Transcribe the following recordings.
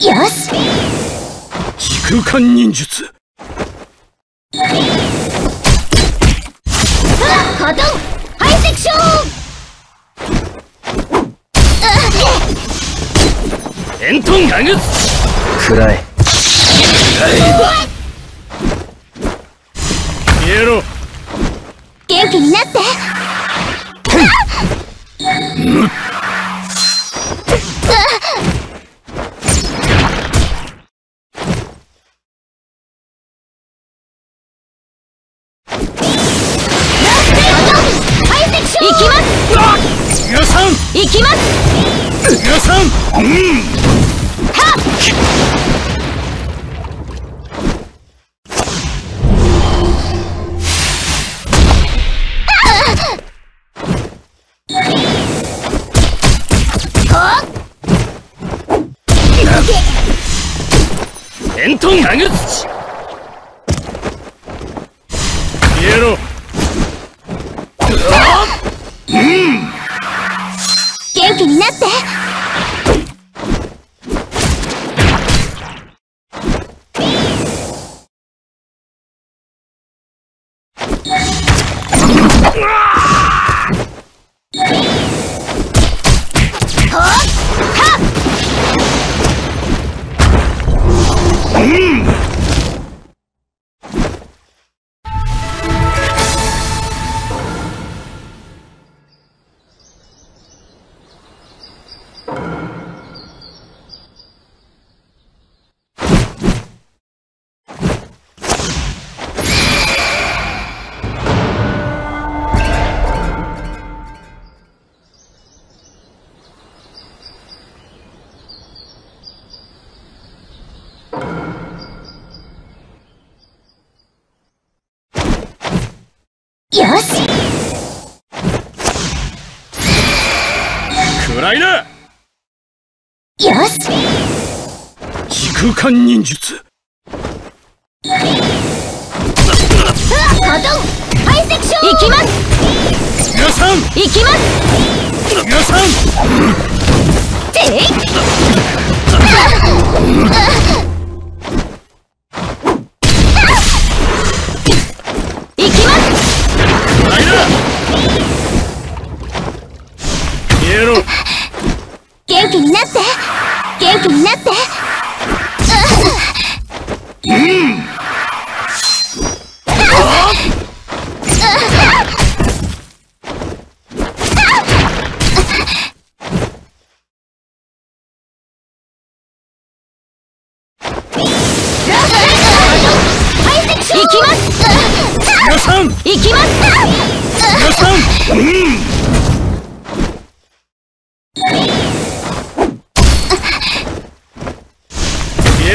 よし。時空間忍術。ハドンハイセクションエントンガグ。暗い。消えろ。元気になって。皆ントンガグ消えろ元気になって時空間忍術。ハドンハイセクション行きます。皆さん！行きます。皆さんてい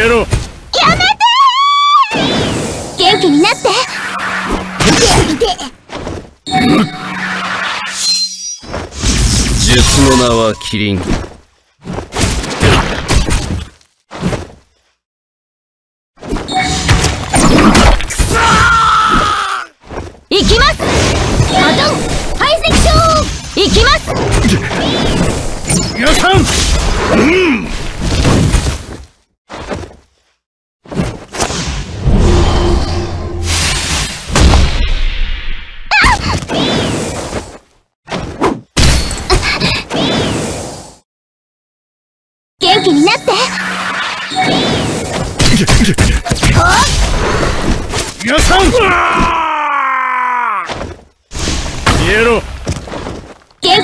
消えろ元気になって。術の名はキリン行きます！ハドンハイセクション行きます！皆さん！うん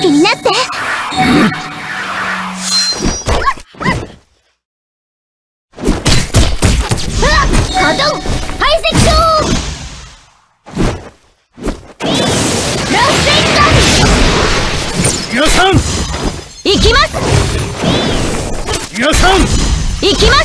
気になって。ハドンハイセクションラストエン皆さん。行きます。皆さん。行きます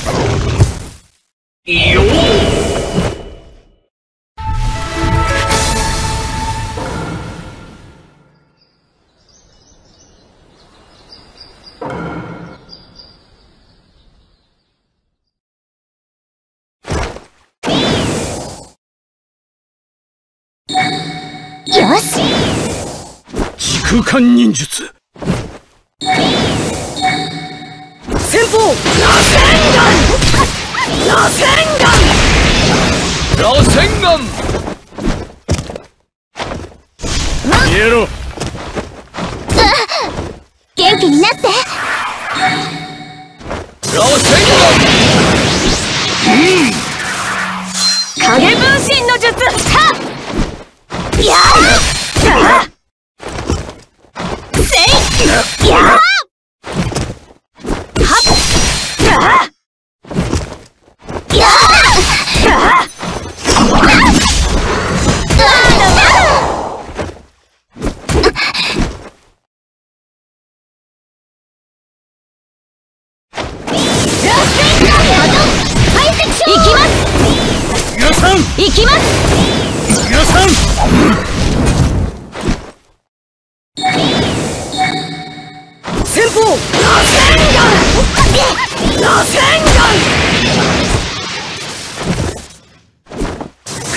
空間忍術。先方螺旋丸！螺旋丸！螺旋丸！消えろ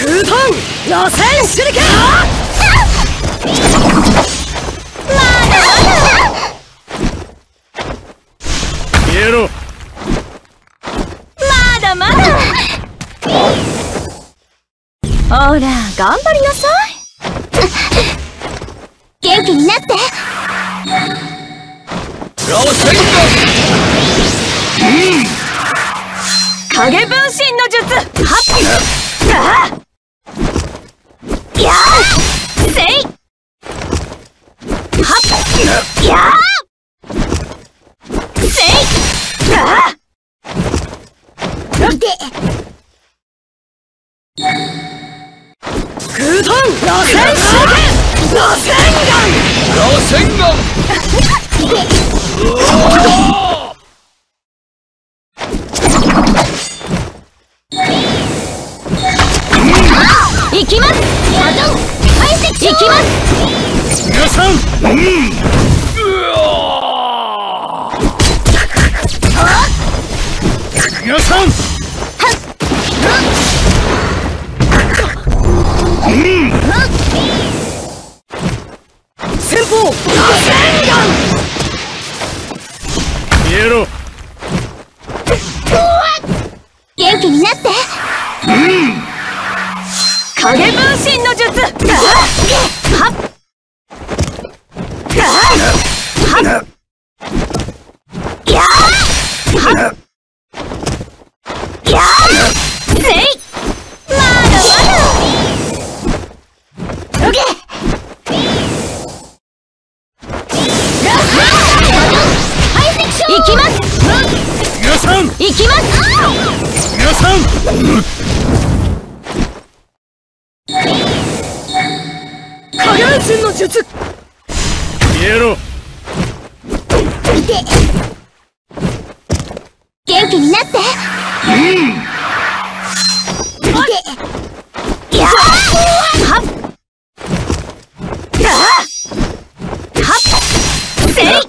丸空遁螺旋手裏剣まだ消えろ!まだまだ!ほら頑張りなさい!元気になって!螺旋影分身の術!はっあーいはっやーせいあーいて空遁螺旋手裏剣螺旋螺旋丸丸行きます。排斥行きます。皆さん皆さん先方螺旋消えろ。元気になって。影分身の術行きます。皆さんうん影分身の術消えろいて元気になっていてやはっはっせい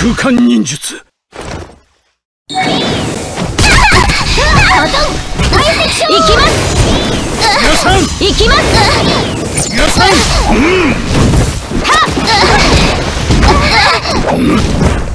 空間忍術。行きます皆さん行きます皆さんうん、はっ、うん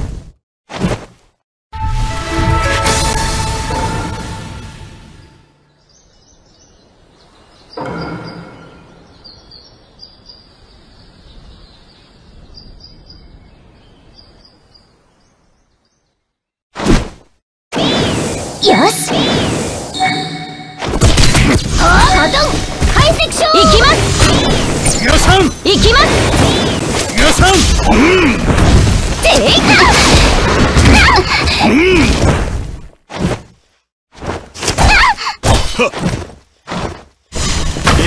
消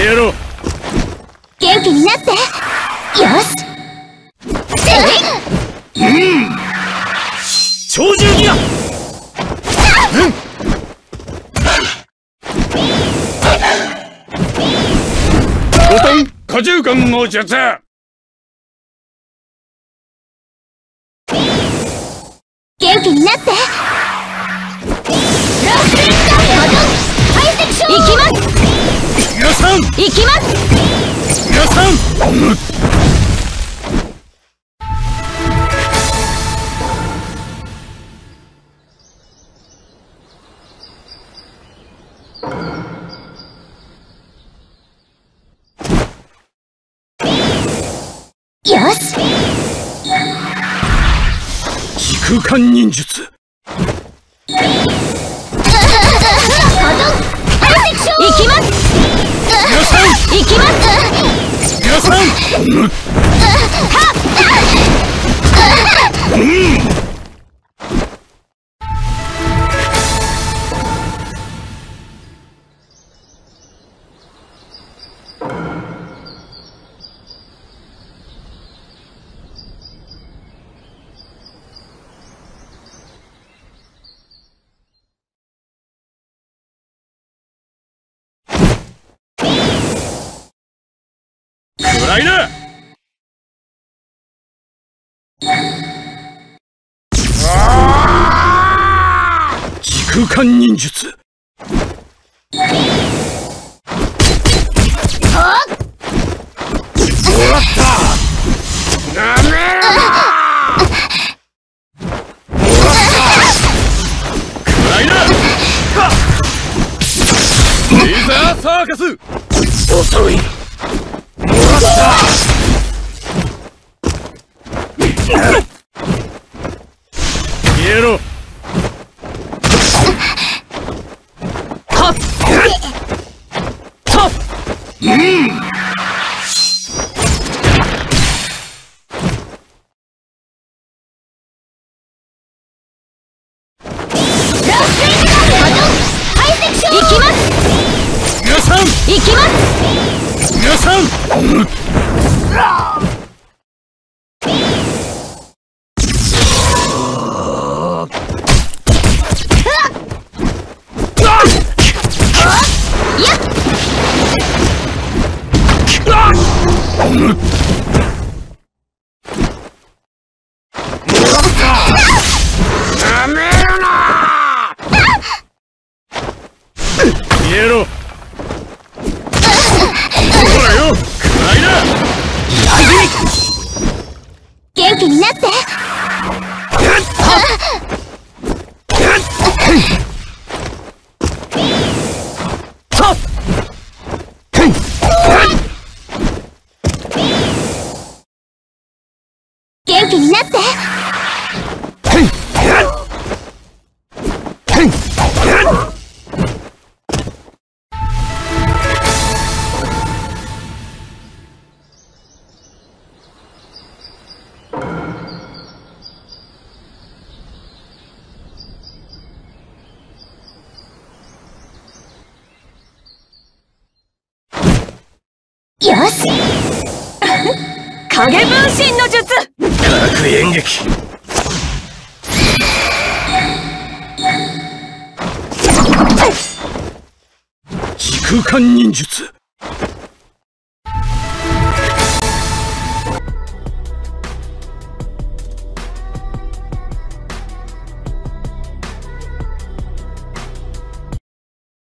えろ元気になって。よし。てい超獣ギアボタン荷重感の術元気になって行きます。皆さんよし。時空間忍術。行きます行きます。皆さん暗いな時空間忍術！遅い行きます！皆さん！やっ！消よし。影分身の術。悪演劇。時空間忍術